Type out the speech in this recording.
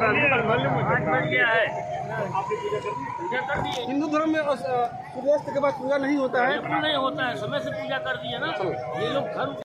गया है पूजा कर दिए हिंदू धर्म में सूर्यास्त के बाद पूजा नहीं होता है। नहीं होता है, समय से पूजा कर दिए ना। ये लोग घर